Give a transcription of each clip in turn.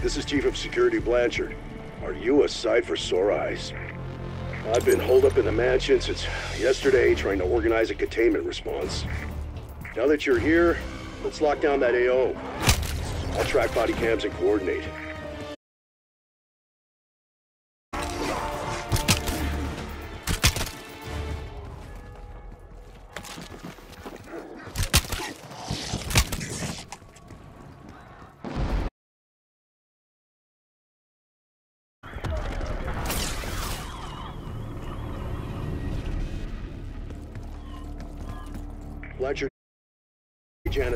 This is Chief of Security Blanchard. Are you a sight for sore eyes? I've been holed up in the mansion since yesterday trying to organize a containment response. Now that you're here, let's lock down that AO. I'll track body cams and coordinate.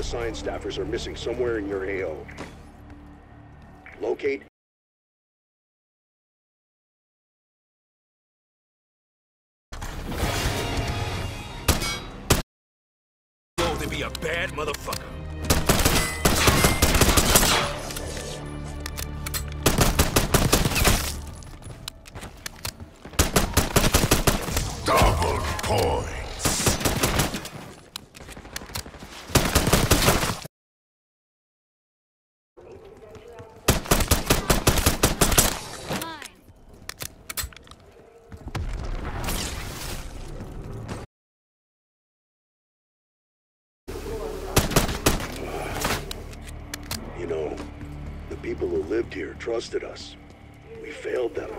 Assigned staffers are missing somewhere in your AO. Locate Go to be a bad motherfucker. Double points. You know, the people who lived here trusted us. We failed them.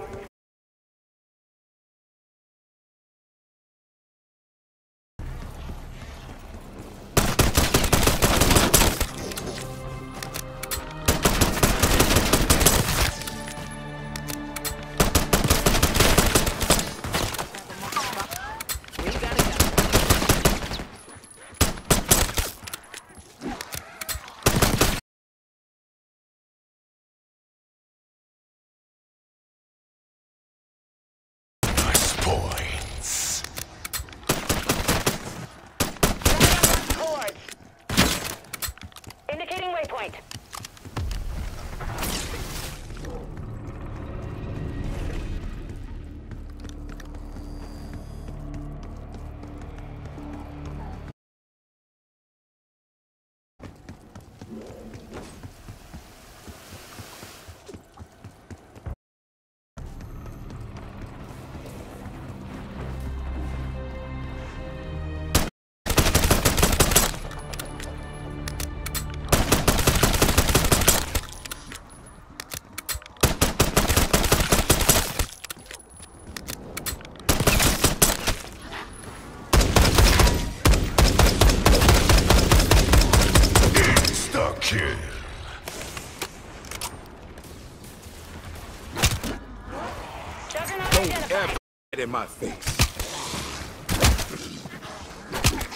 My face.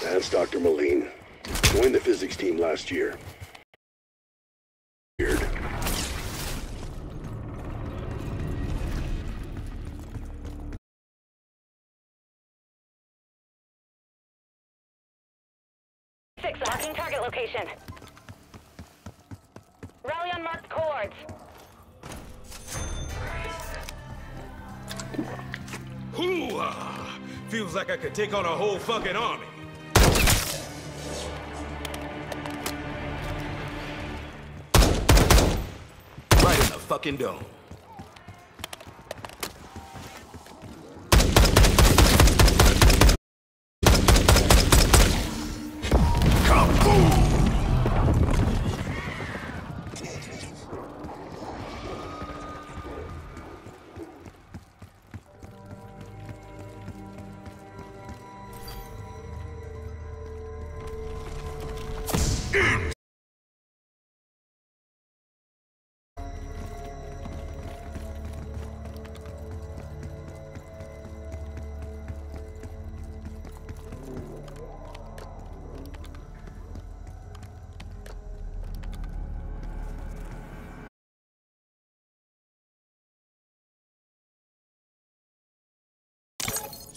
That's Dr. Moline. Joined the physics team last year. Weird. Six marking target location. Rally on marked coords. Feels like I could take on a whole fucking army. Right in the fucking dome.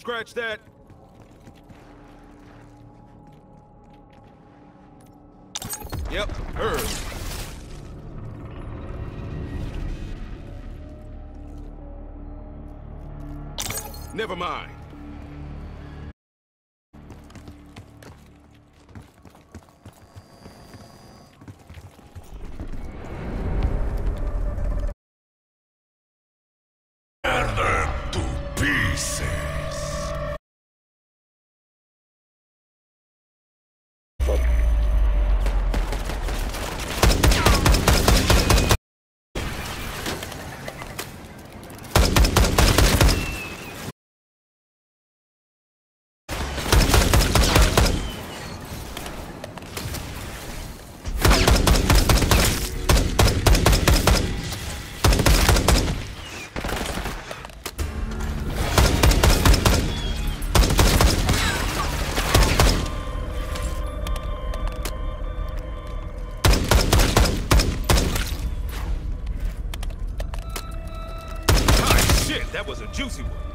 Scratch that. Yep, heard. Never mind. Juicy one.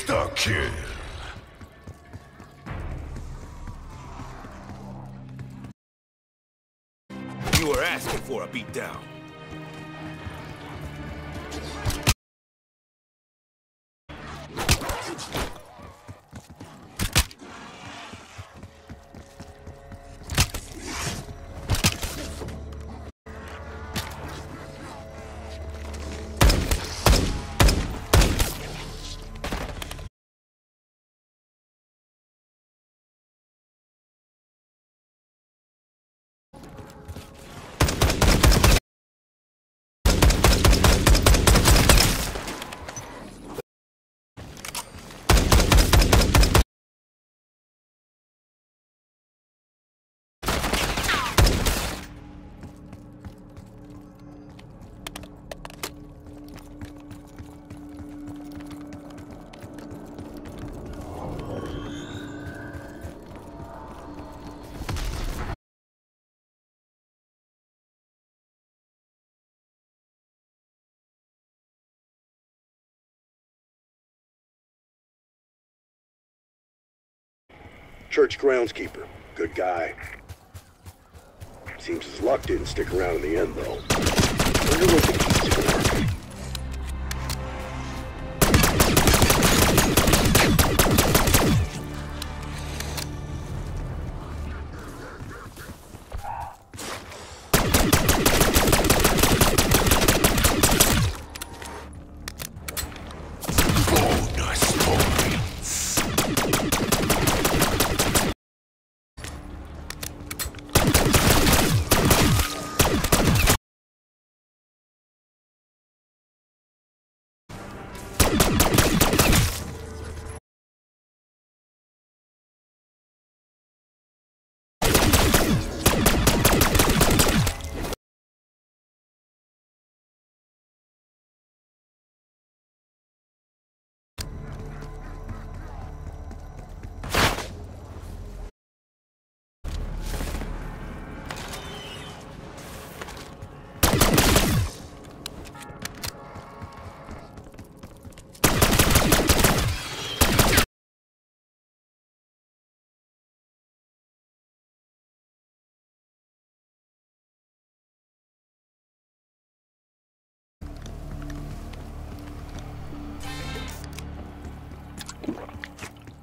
Insta kill. You were asking for a beatdown. Church groundskeeper. Good guy. Seems his luck didn't stick around in the end, though.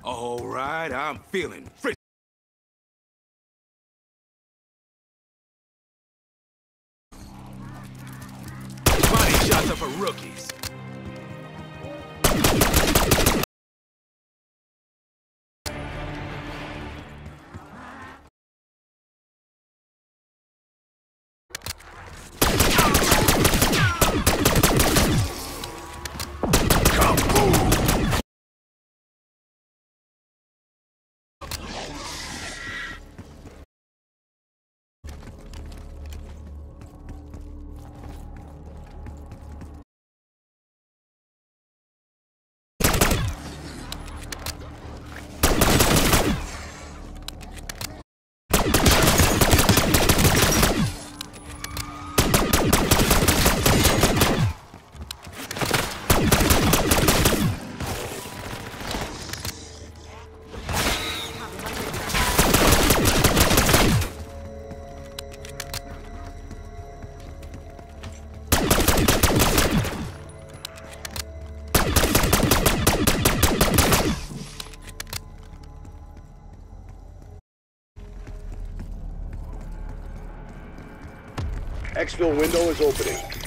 All right, I'm feeling frisky. Exfil window is opening.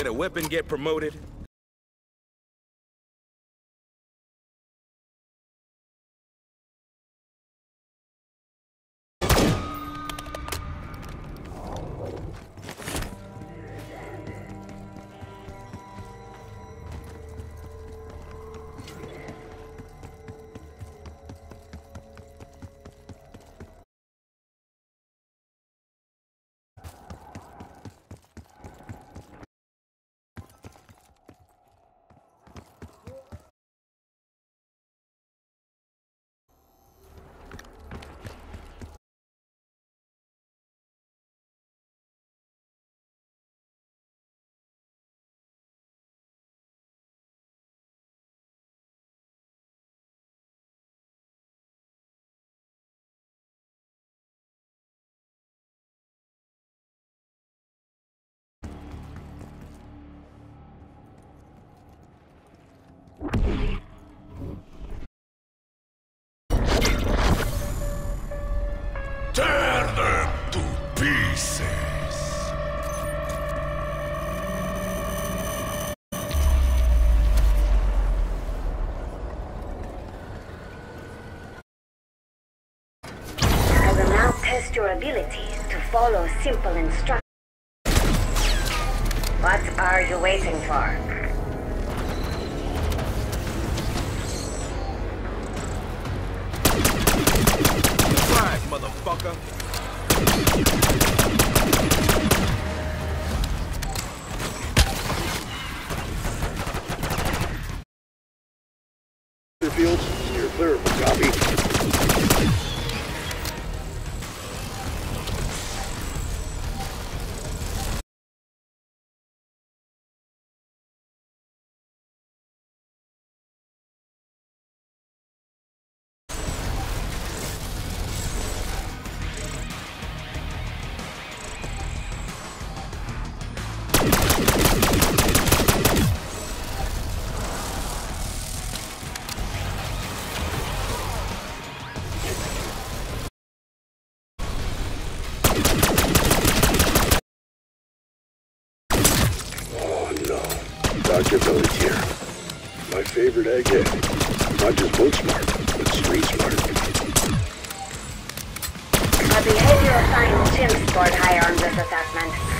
Can a weapon get promoted? Follow simple instructions. What are you waiting for? Surprise, motherfucker! Dr. Billy's here. My favorite egghead. Not just book smart, but street smart. A behavioral science gym scored higher on this assessment.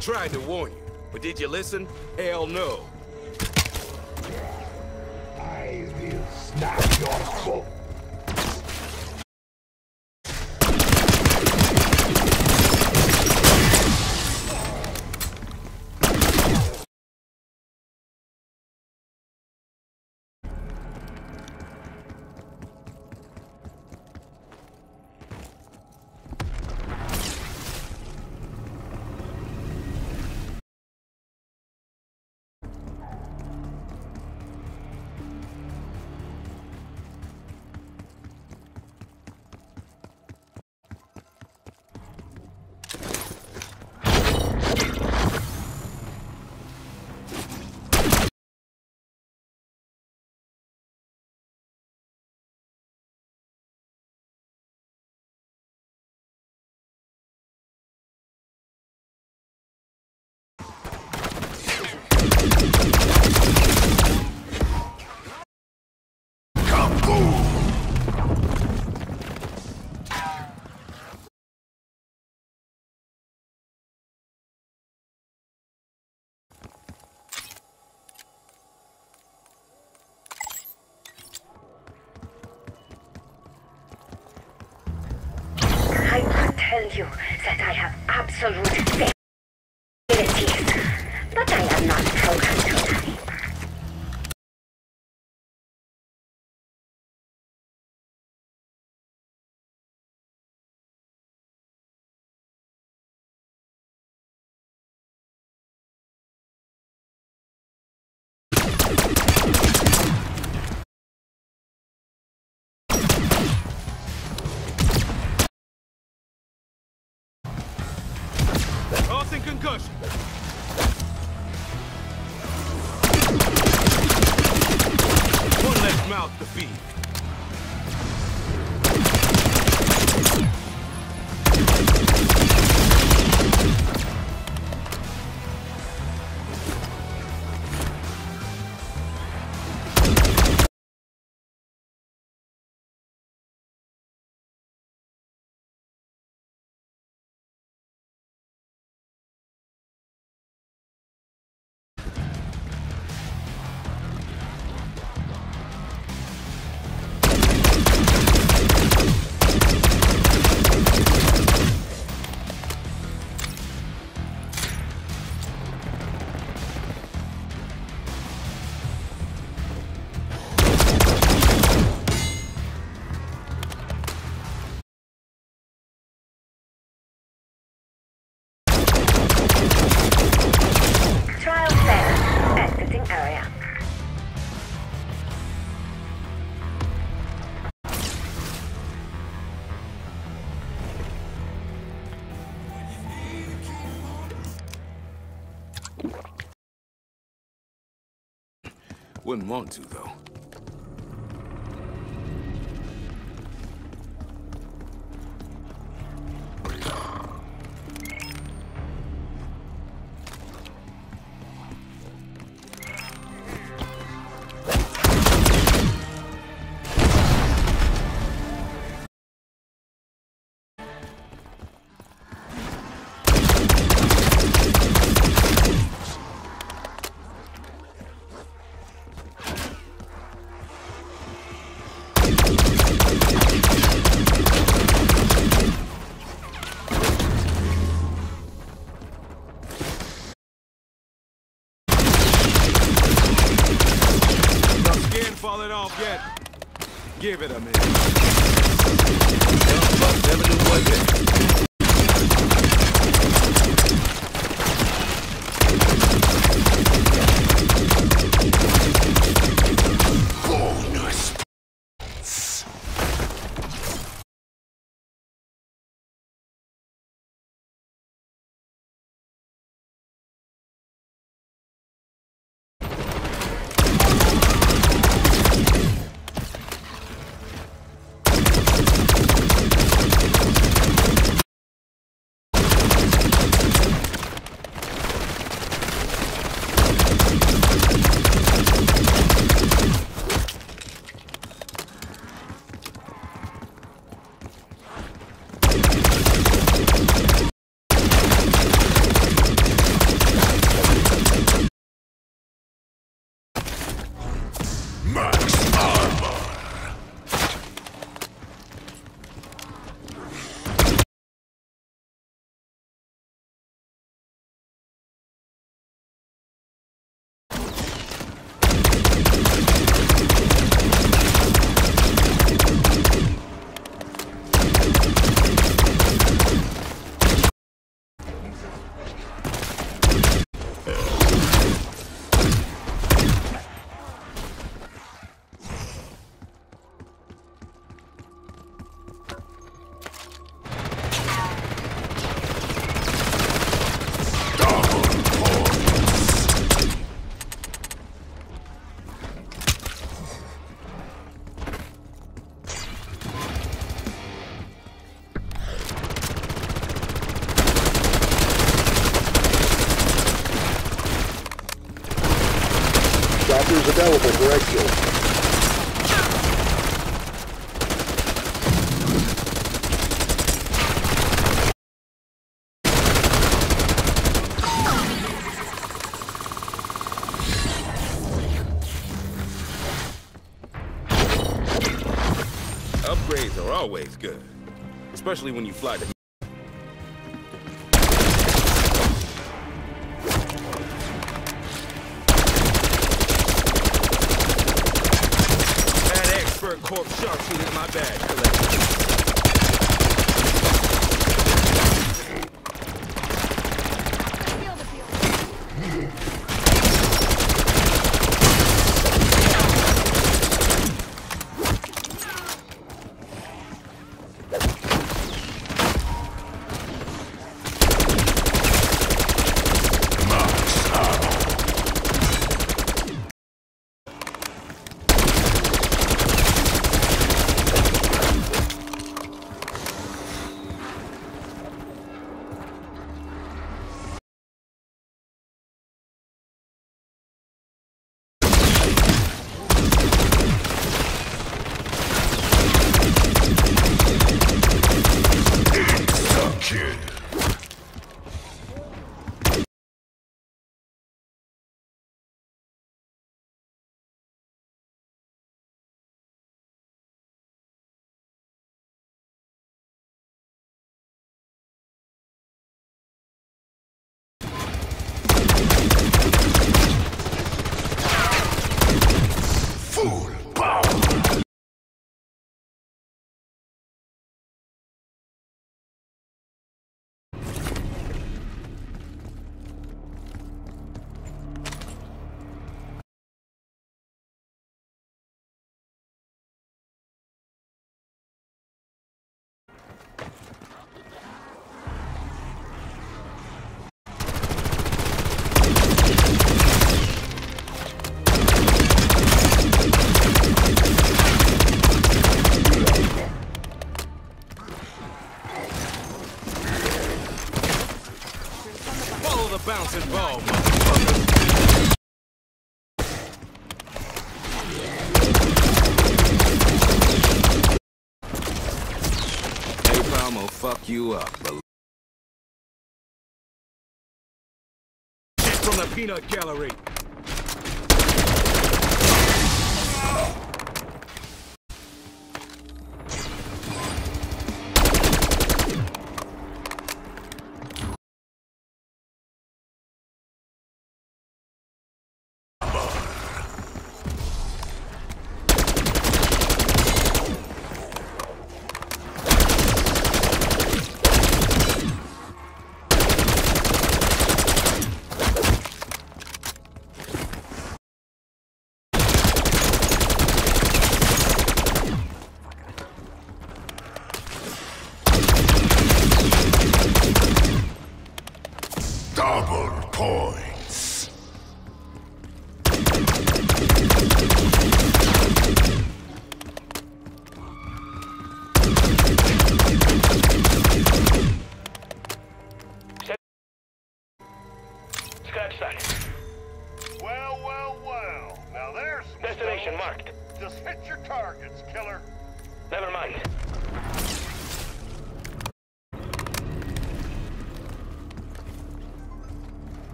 Tried to warn you, but did you listen? Hell no. I will snap your throat. Tell you that I have absolute abilities, concussion. One less mouth to feed. Wouldn't want to, though. Give it a minute. good. Especially when you fly to... you up, from the peanut gallery.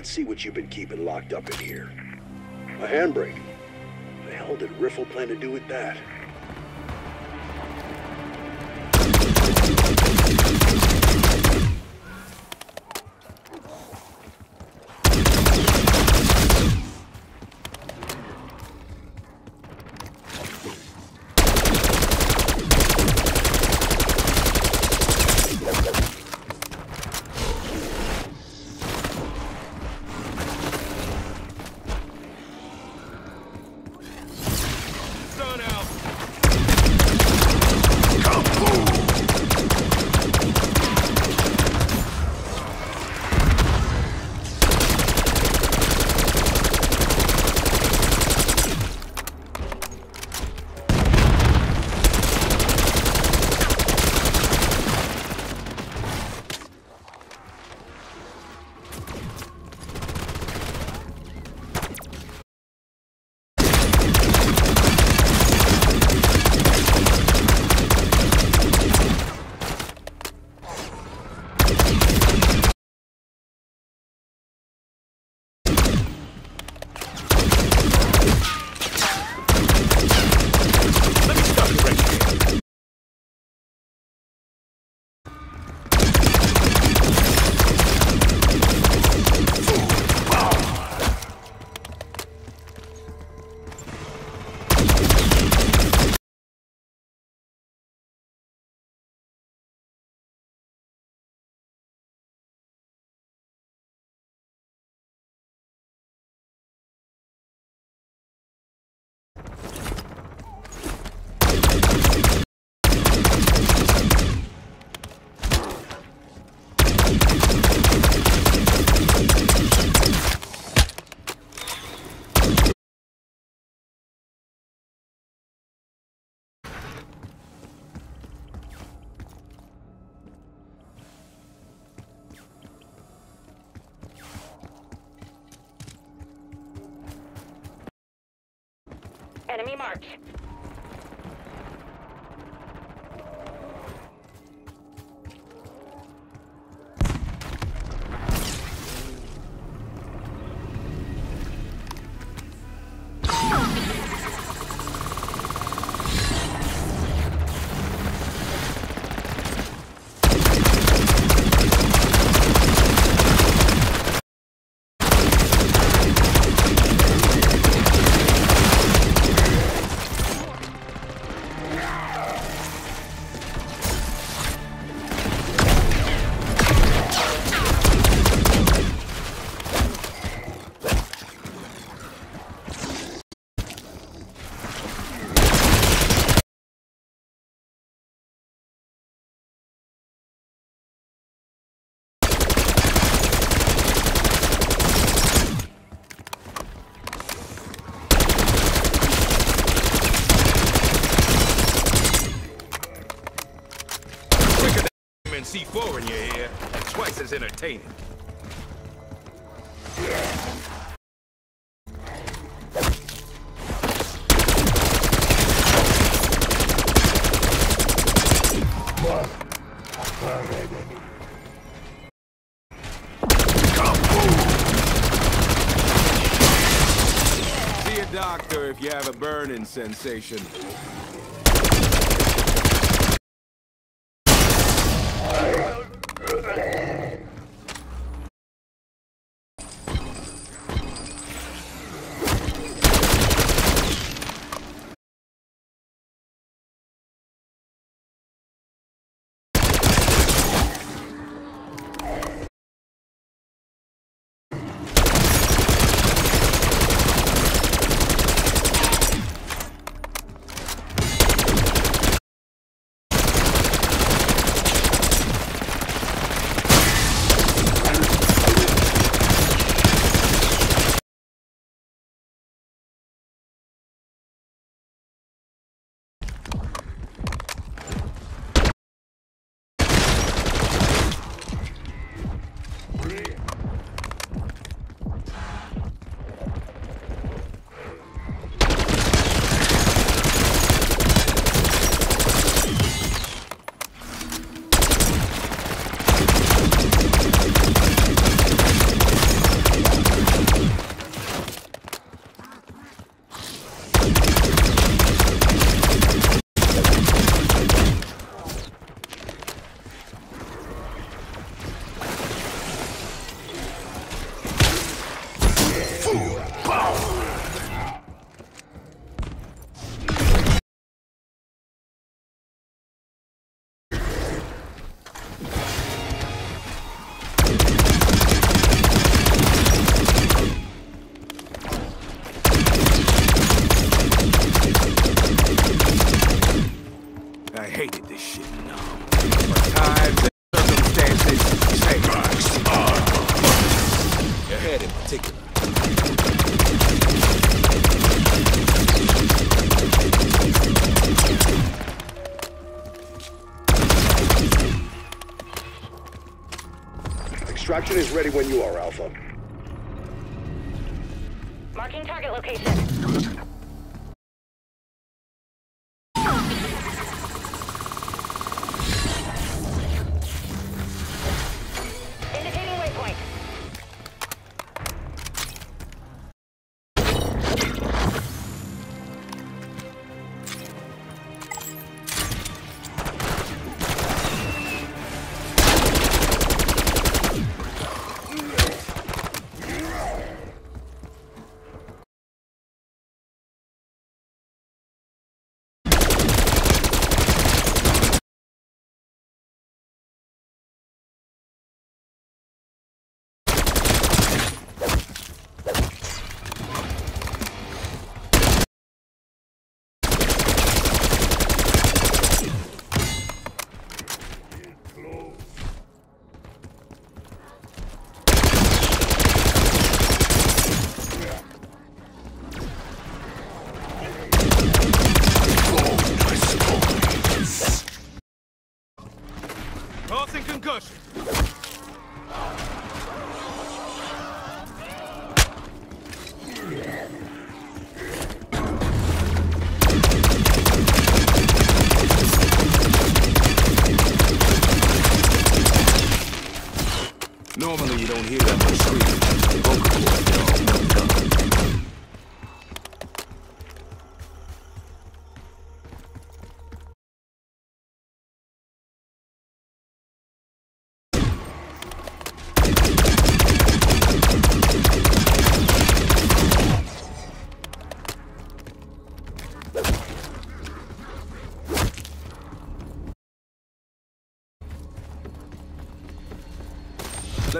Let's see what you've been keeping locked up in here. A handbrake. The hell did Riffle plan to do with that? Enemy marked. C4 in your ear, and twice as entertaining. See a doctor if you have a burning sensation. Is ready when you are, Alpha.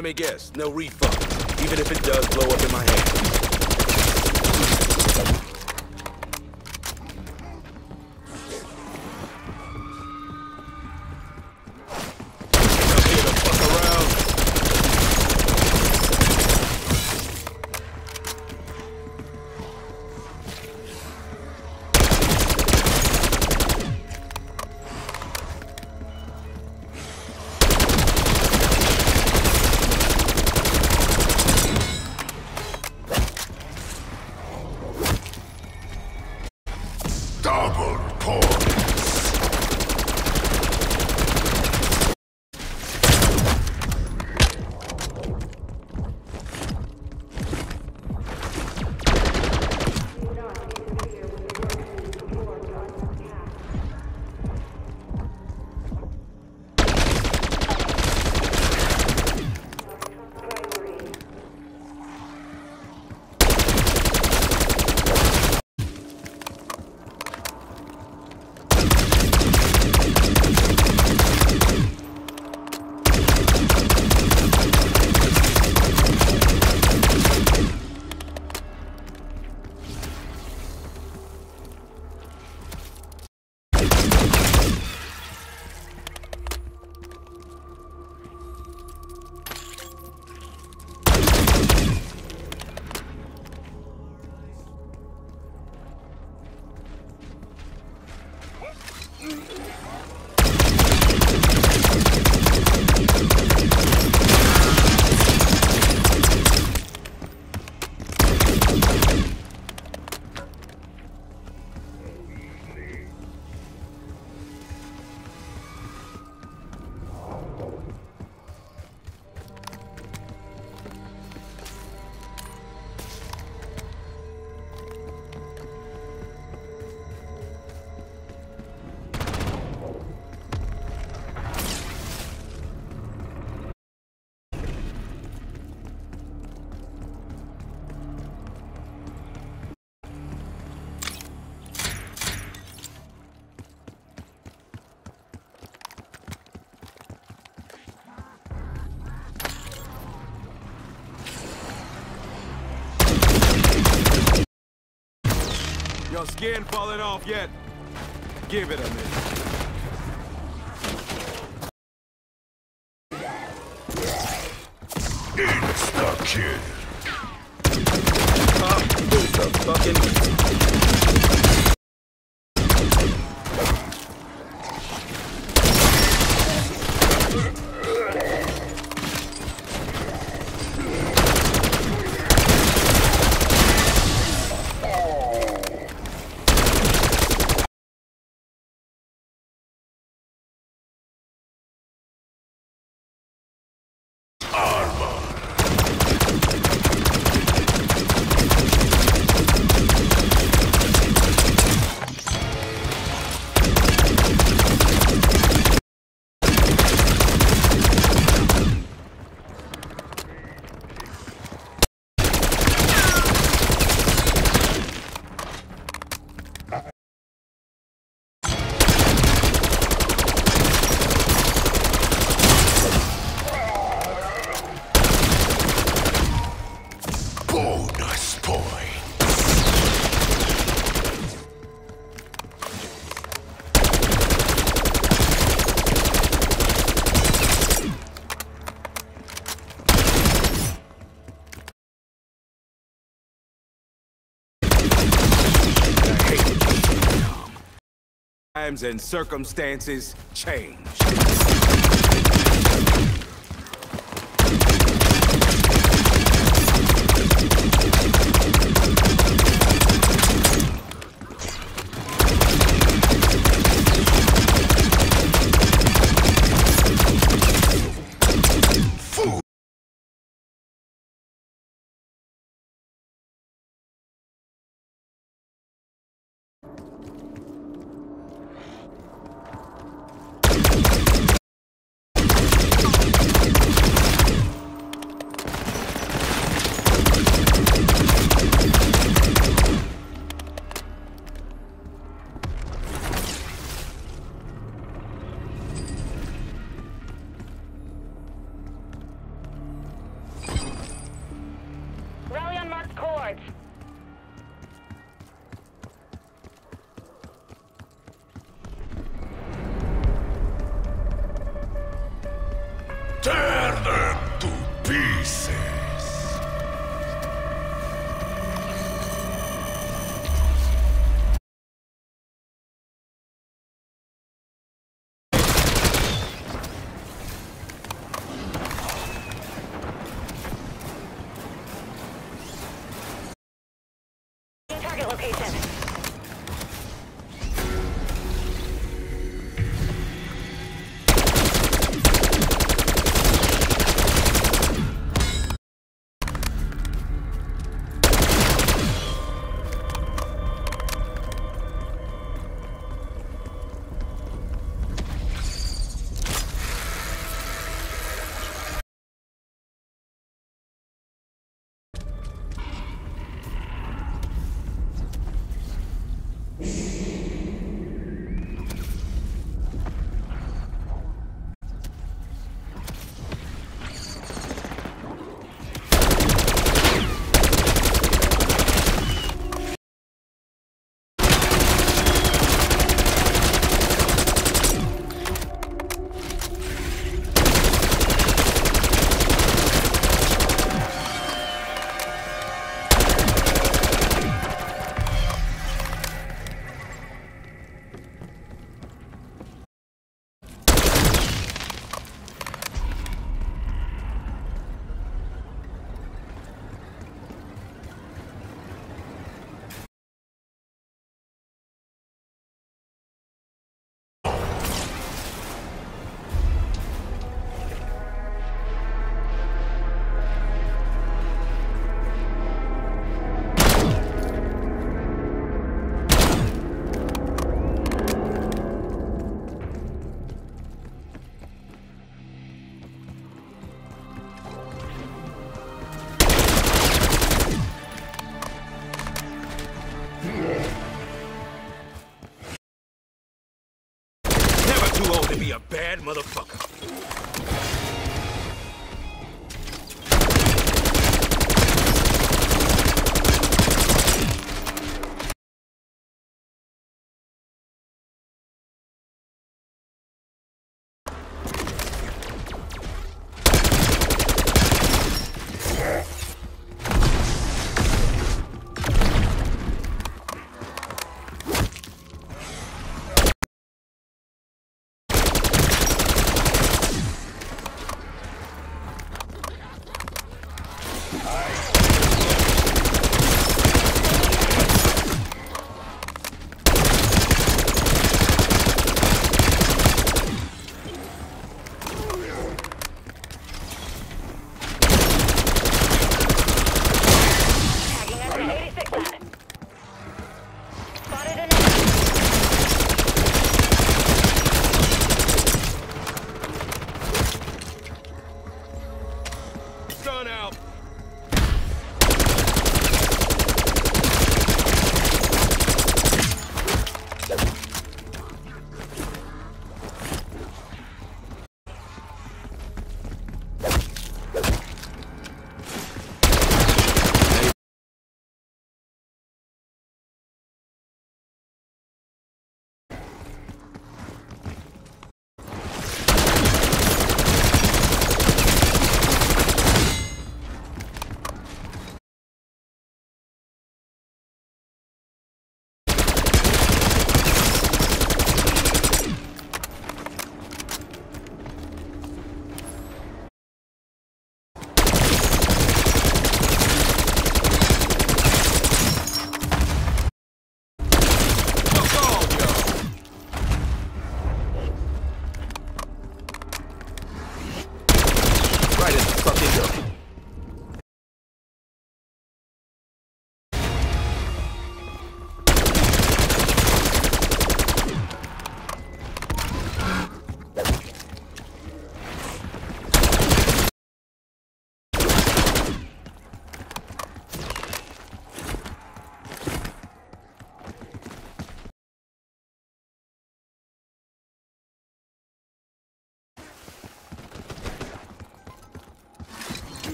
Let me guess, no refund. Even if it does blow up in my hand. Your skin falling off yet? Give it a minute. Insta-kill! Times and circumstances change. Marked motherfucker.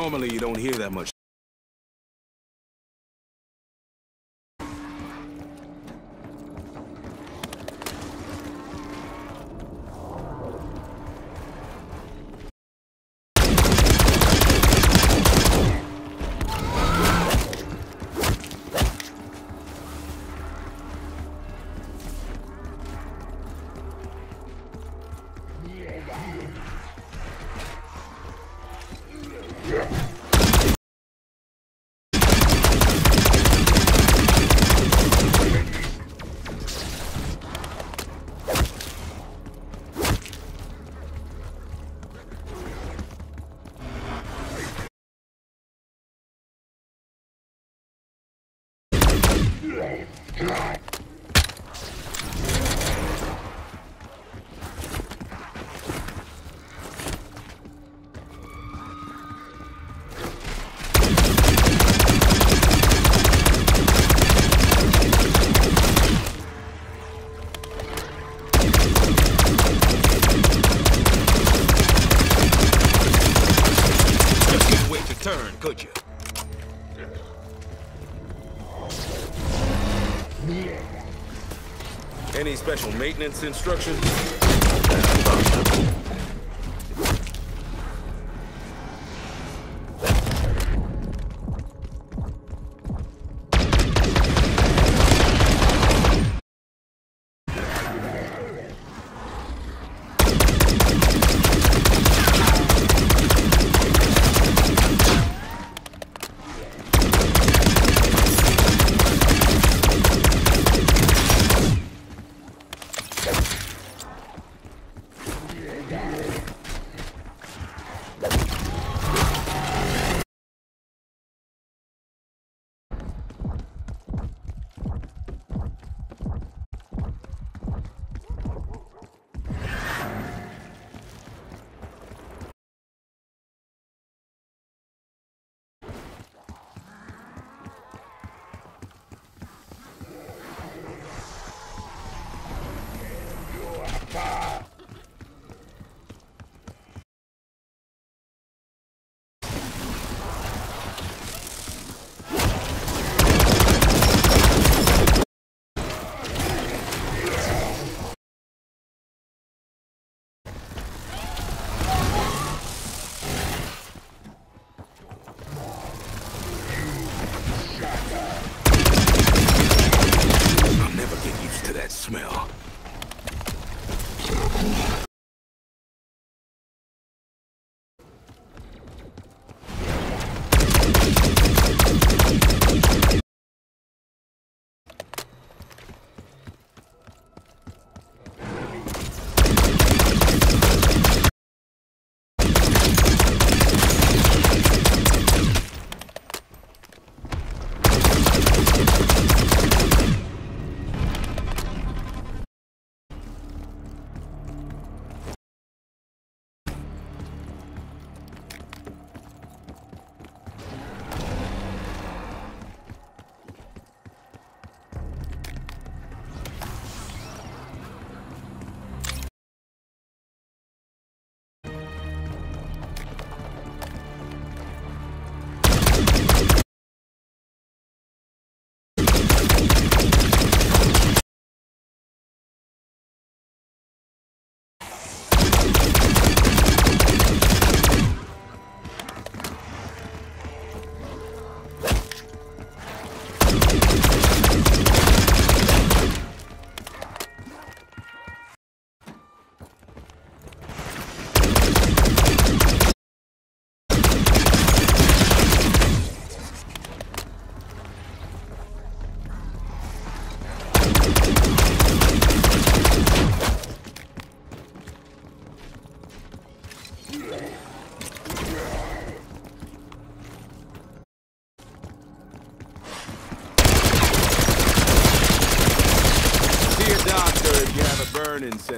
Normally, you don't hear that much. special maintenance instructions?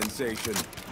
sensation.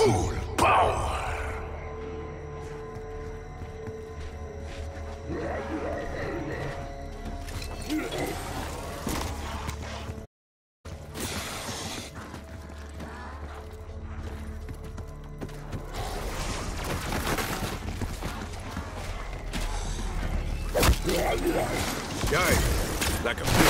Full power. Yikes. Like a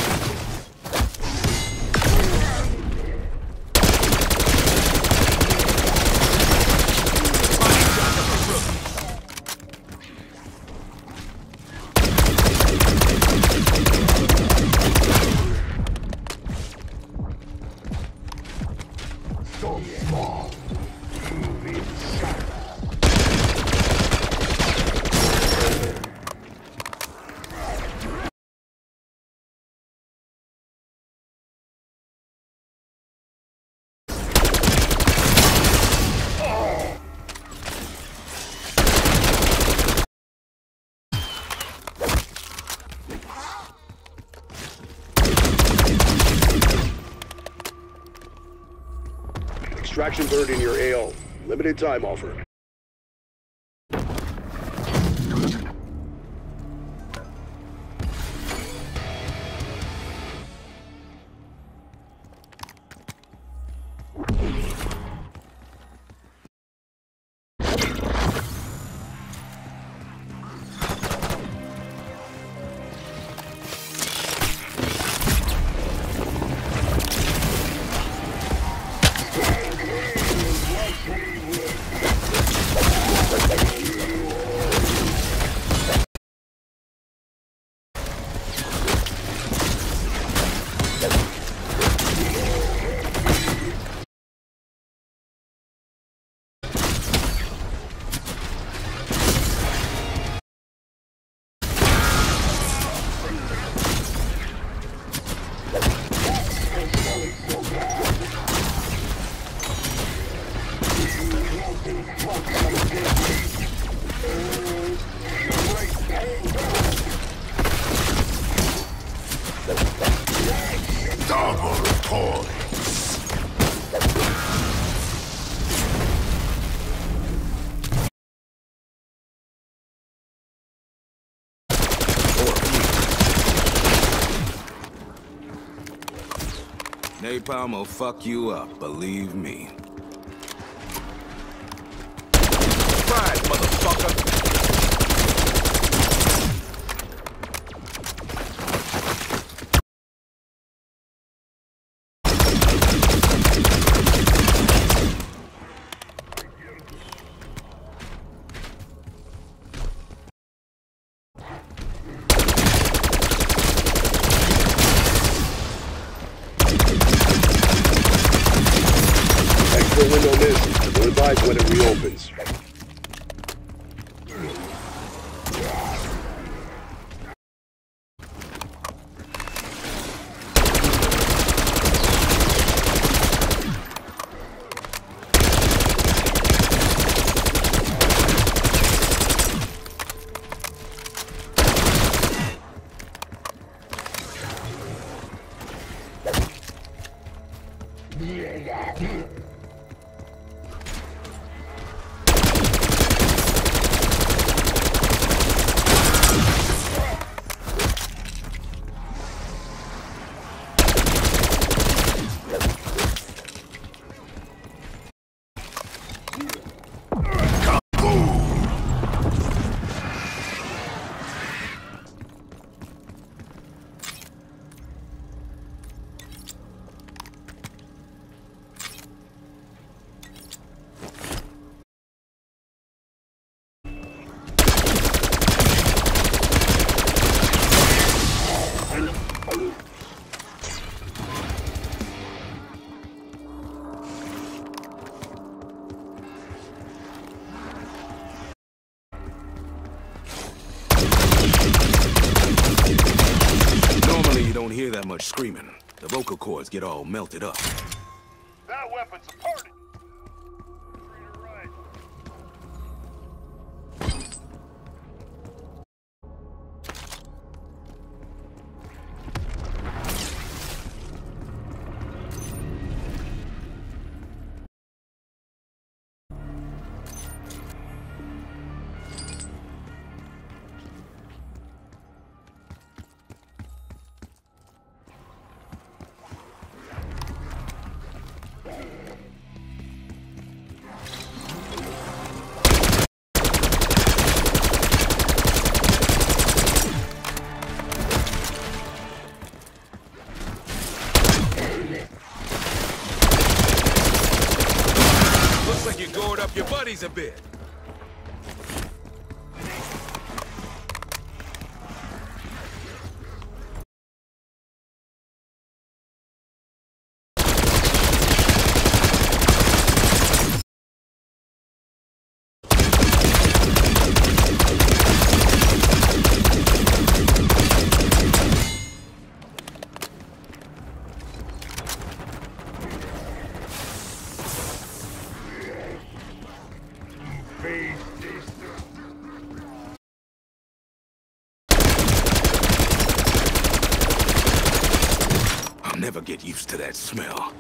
Extraction bird in your AO. Limited time offer. Napalm will fuck you up, believe me. Surprise, motherfucker! Extra window When it reopens. Get all melted up. To that smell.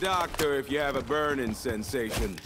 Doctor if you have a burning sensation.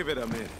Give it a minute.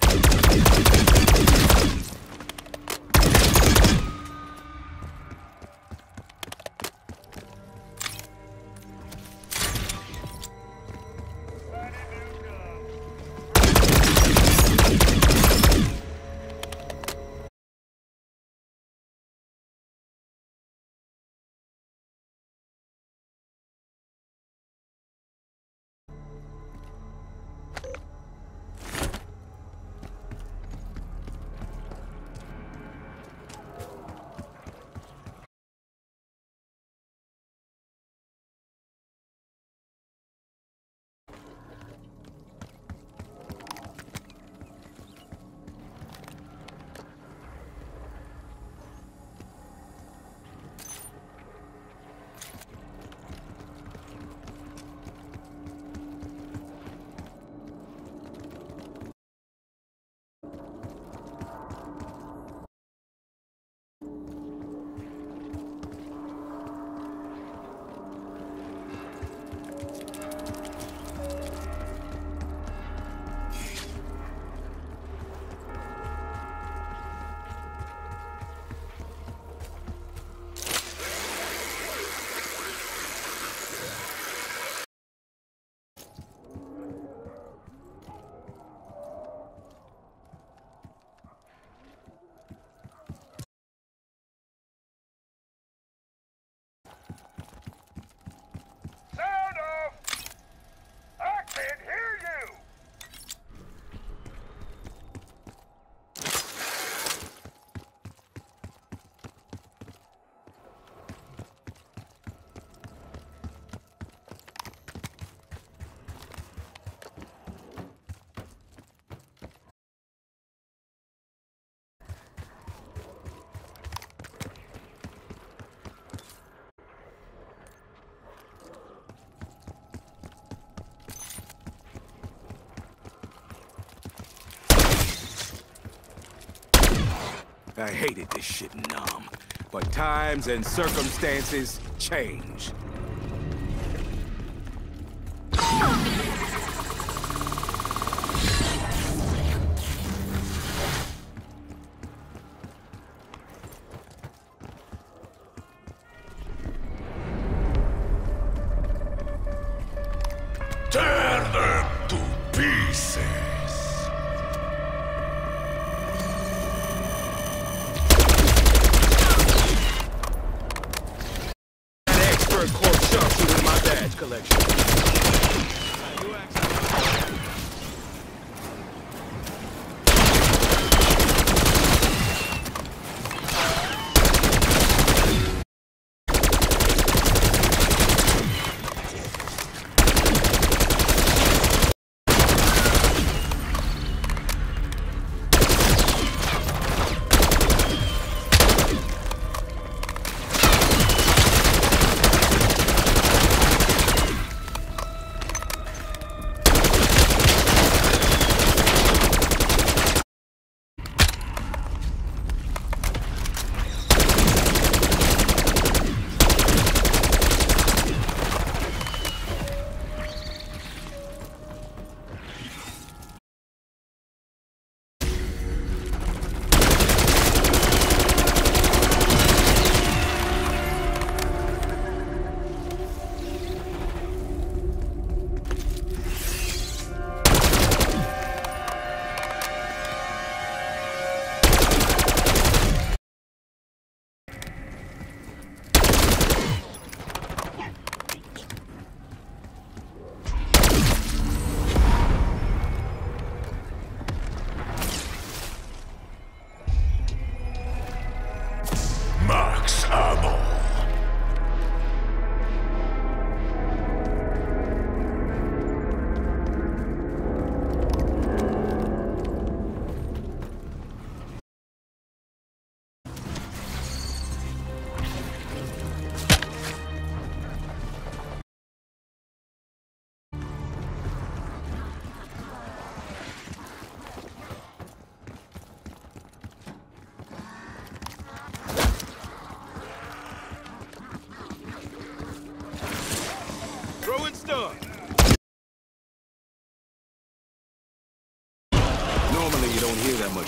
I hated this shit numb. But times and circumstances change.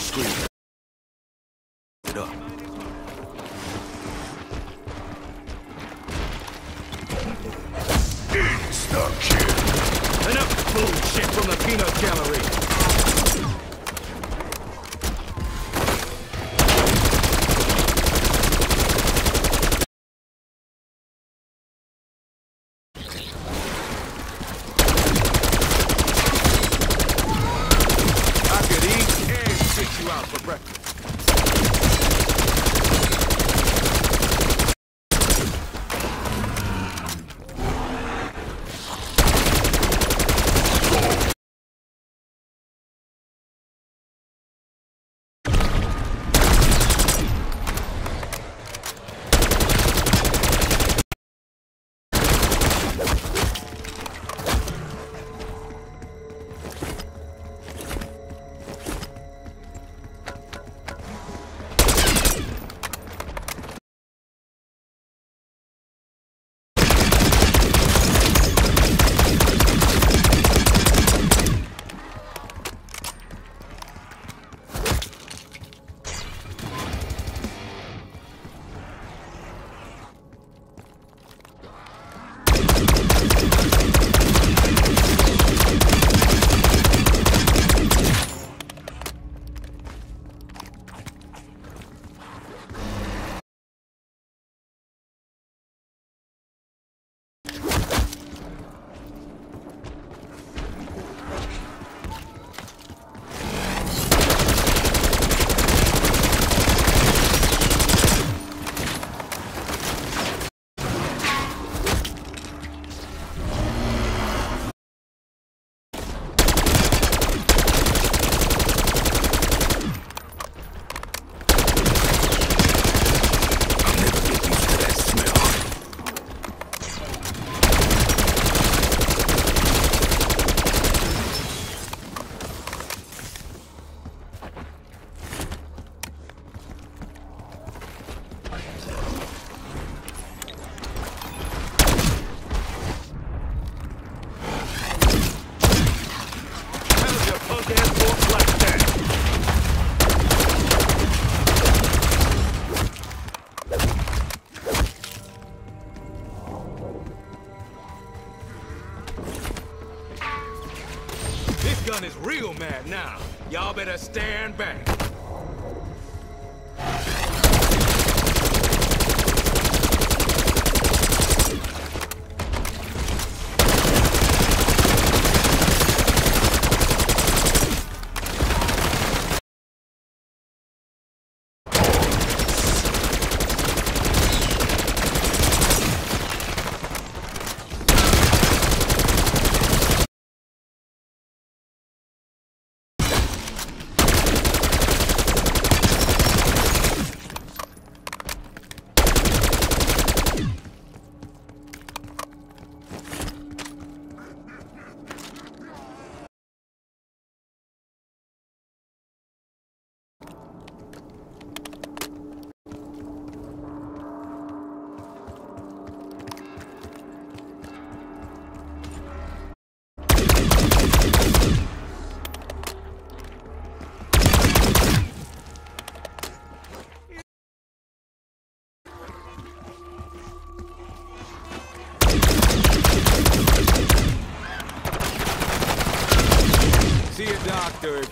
Screen. It up.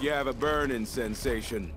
You have a burning sensation.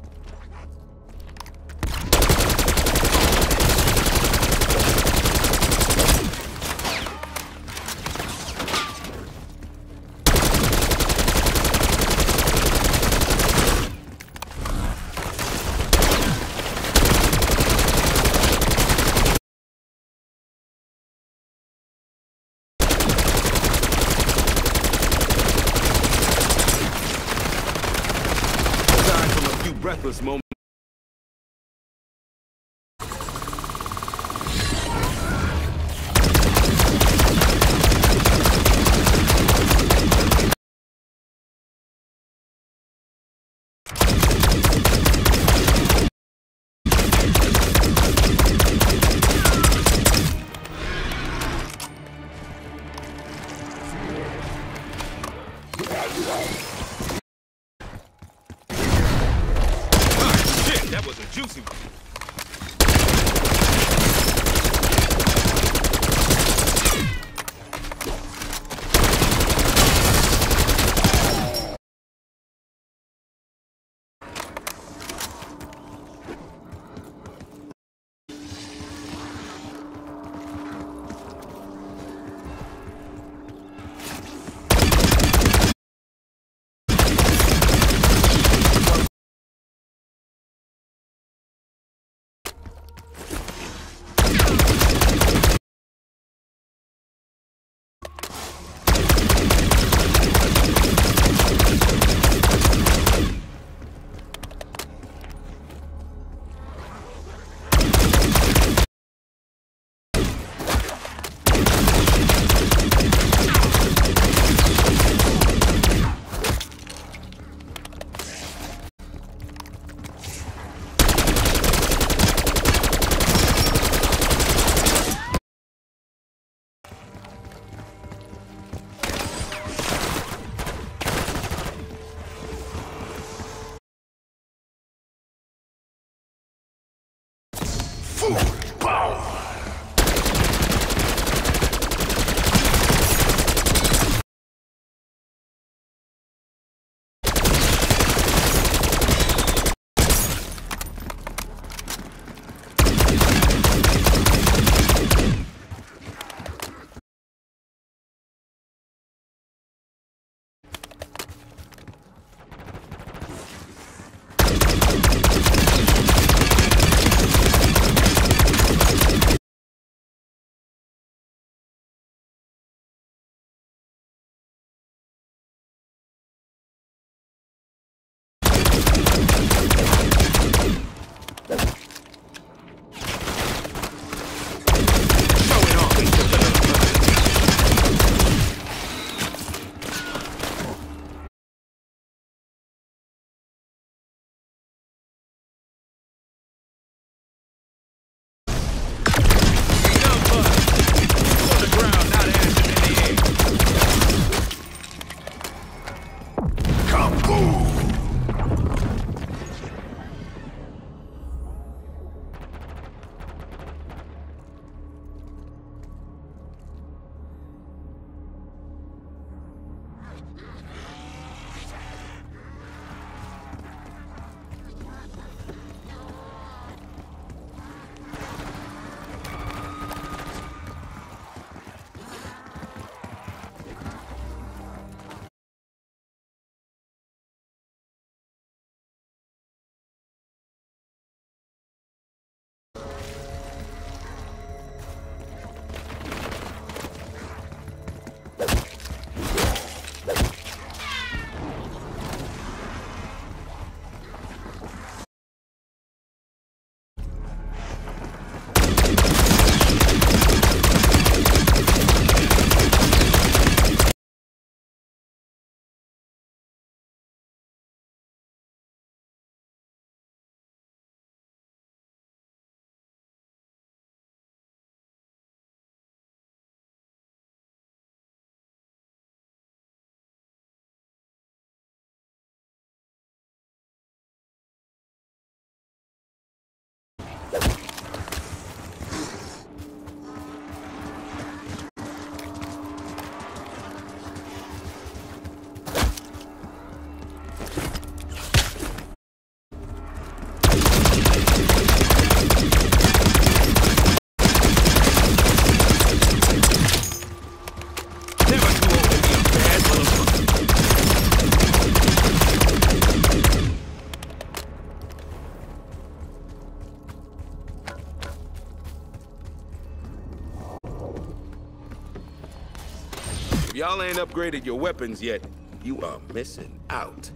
Y'all ain't upgraded your weapons yet, you are missing out.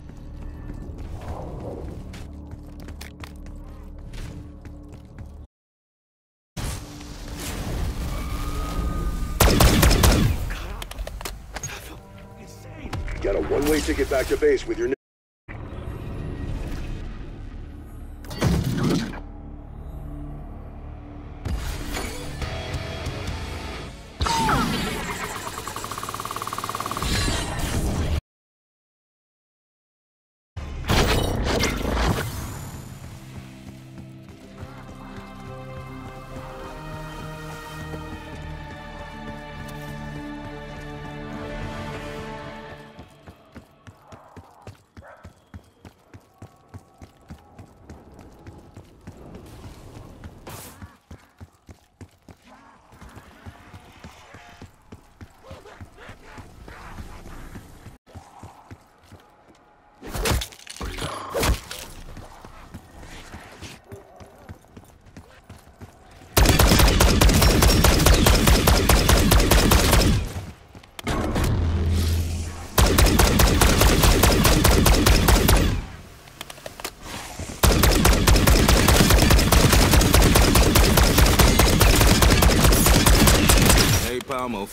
Got a one-way ticket back to base with your...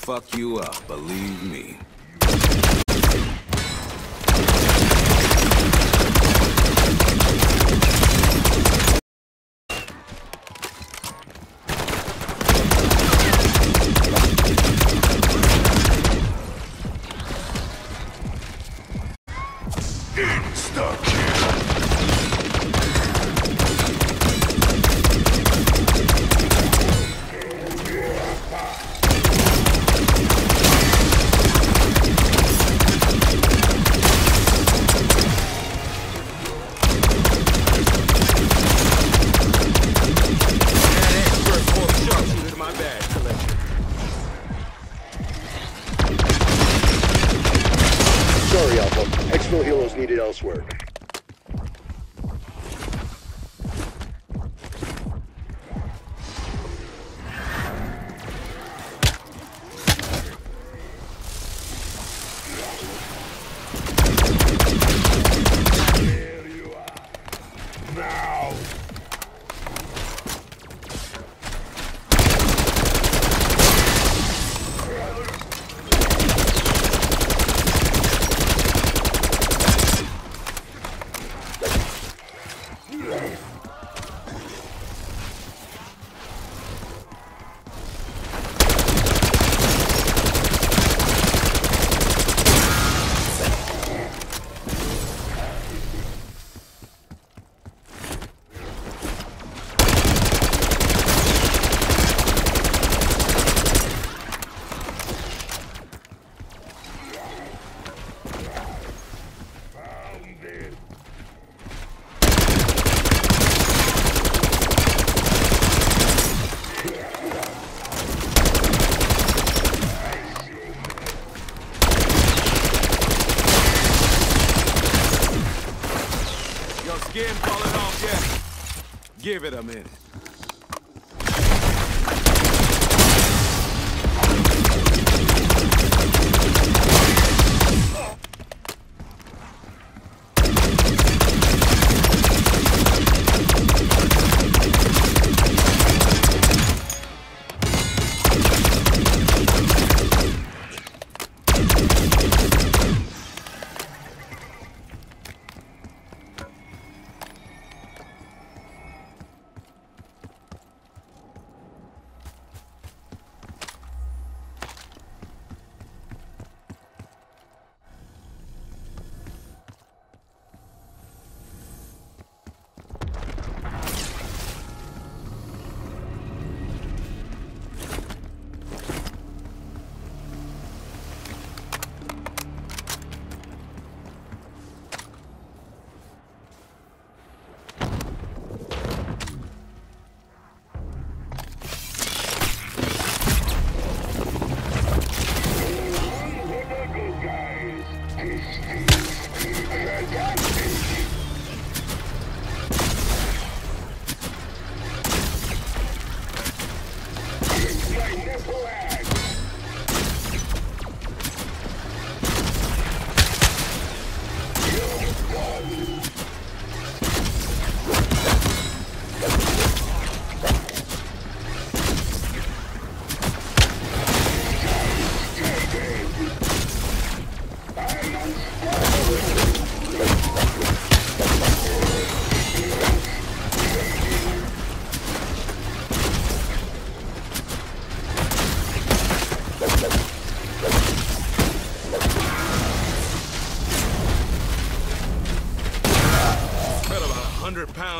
fuck you up, believe me.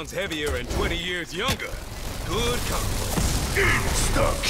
Pounds heavier and 20 years younger. Good combo. Insta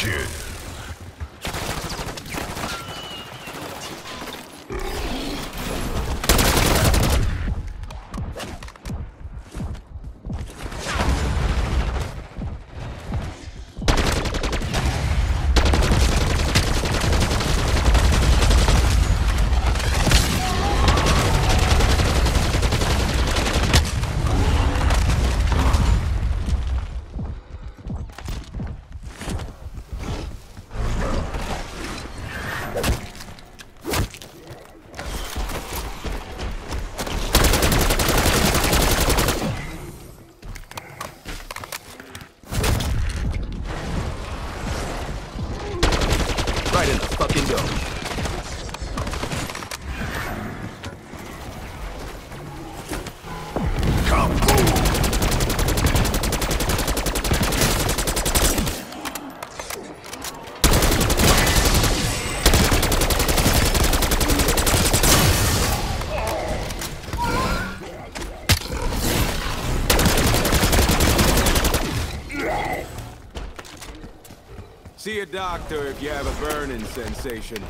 See a doctor if you have a burning sensation.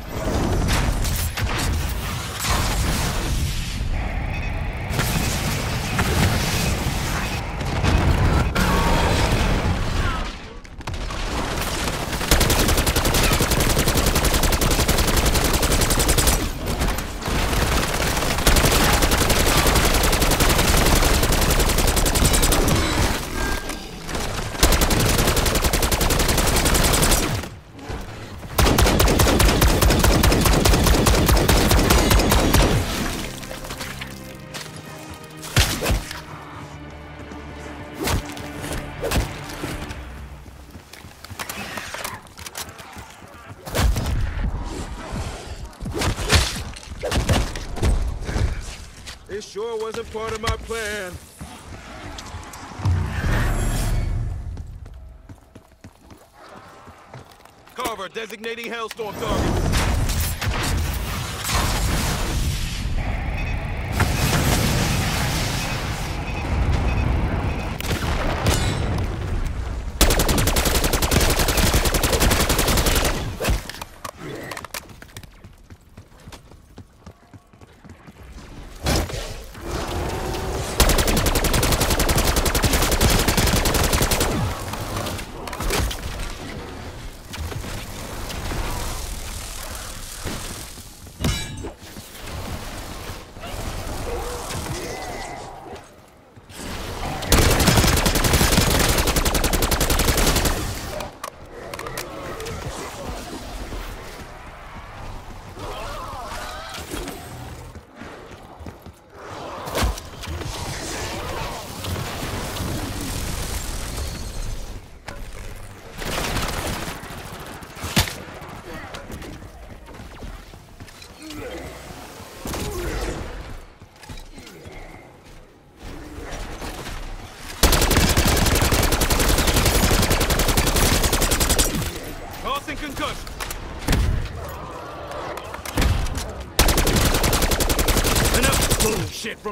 Designating Hellstorm target.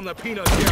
From the peanut